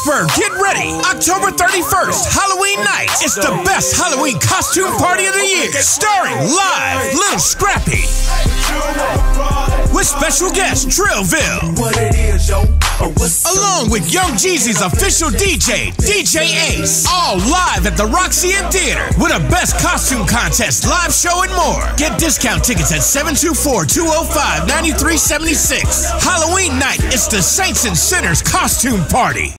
Pittsburgh, get ready. October 31st, Halloween night. It's the best Halloween costume party of the year. Starring live Lil Scrappy. With special guest Trillville. Along with Young Jeezy's official DJ, DJ Ace. All live at the Roxian Theater with a best costume contest, live show, and more. Get discount tickets at 724 205 9376. Halloween night, it's the Saints and Sinners costume party.